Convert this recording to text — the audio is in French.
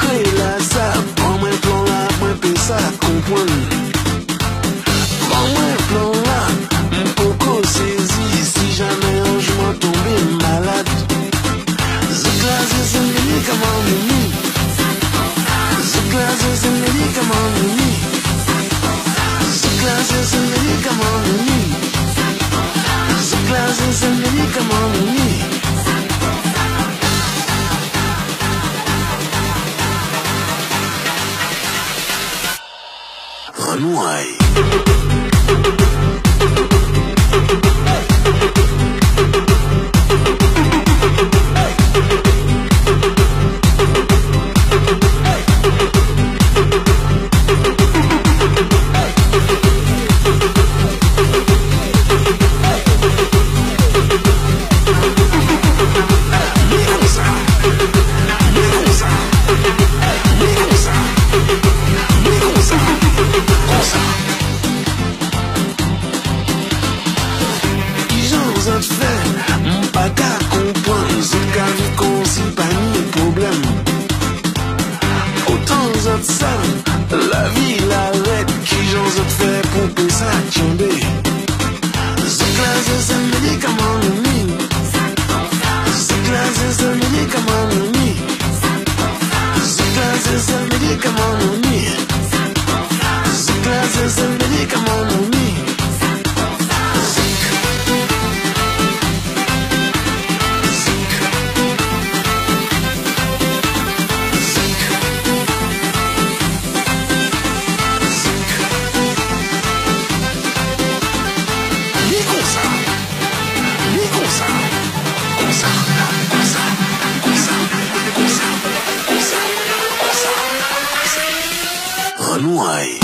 kre la sa Ban mwen plan la, mwen pe sa kompwen Ban mwen plan la, mwen poko sezi Si jamais anjman tombe malade Zik la ze se se medikaman mimi Zik la ze se Anouaille Runway. Versace, baby. Anuai.